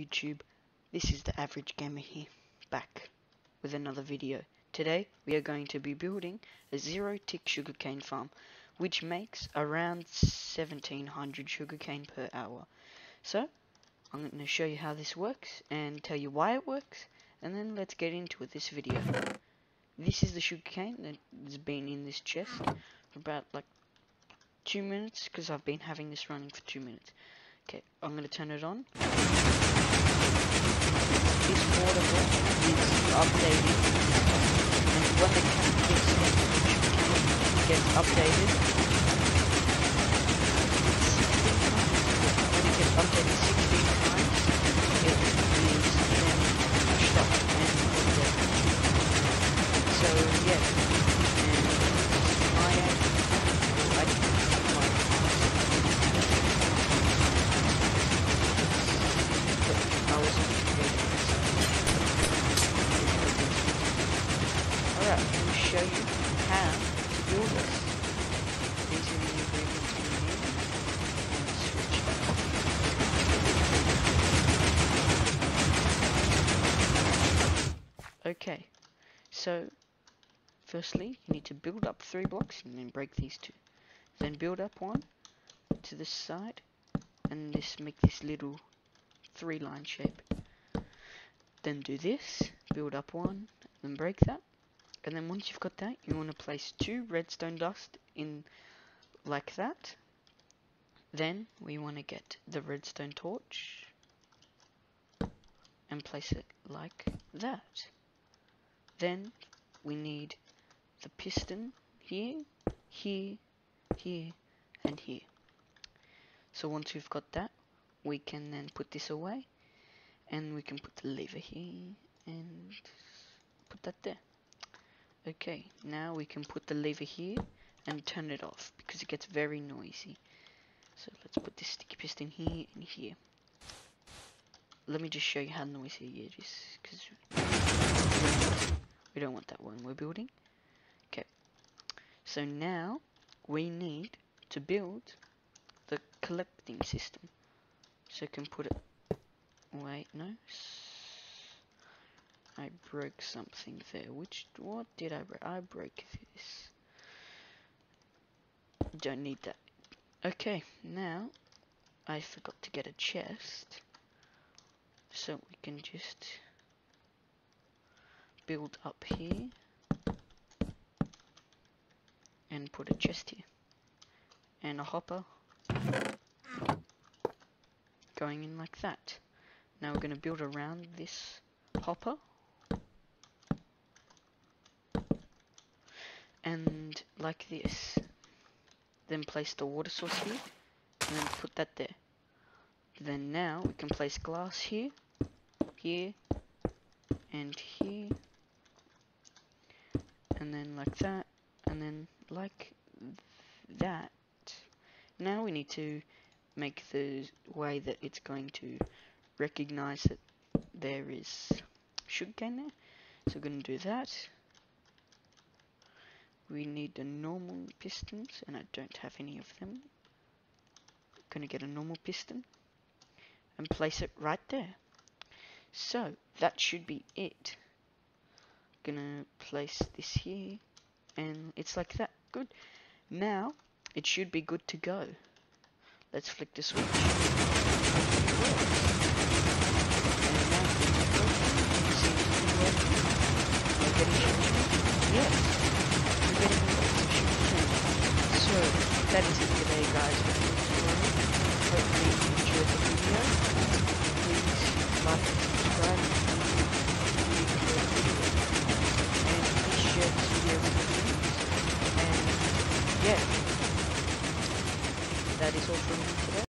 YouTube, this is the average gamer here, back with another video. Today we are going to be building a zero tick sugarcane farm, which makes around 1700 sugarcane per hour. So, I'm going to show you how this works and tell you why it works, and then let's get into it, this video. This is the sugarcane that has been in this chest for about like two minutes, because I've been having this running for two minutes. Okay, I'm going to turn it on. This water is updated, and when the cat gets, updated, when it gets updated 16 times, it is then pushed up and put there. So yeah, and I am, I, my Alright, let me show you how to do this. These are the ingredients we need. And switch that. Okay, so firstly you need to build up three blocks and then break these two. Then build up one to this side and this make this little three line shape. Then do this, build up one, then break that. And then once you've got that, you want to place two redstone dust in like that. Then we want to get the redstone torch and place it like that. Then we need the piston here, here, here, and here. So once we've got that, we can then put this away and we can put the lever here and put that there. Okay now we can put the lever here and turn it off because it gets very noisy. So let's put this sticky piston here and here. Let me just show you how noisy it is because we don't want that one we're building. Okay. So now we need to build the collecting system. So I can put it wait no. I broke something there. Which what did I break? I broke this. Don't need that. Okay now I forgot to get a chest. So we can just build up here and put a chest here and a hopper going in like that. Now we're going to build around this hopper. And like this. Then place the water source here. And then put that there. Then now we can place glass here. Here. And here. And then like that. And then like that. Now we need to make the way that it's going to recognize that there is sugarcane there. So we're going to do that. We need the normal pistons, and I don't have any of them. I'm Going to get a normal piston and place it right there. So that should be it. Gonna place this here, and it's like that. Good. Now it should be good to go. Let's flick the switch. Yes. So that is it today guys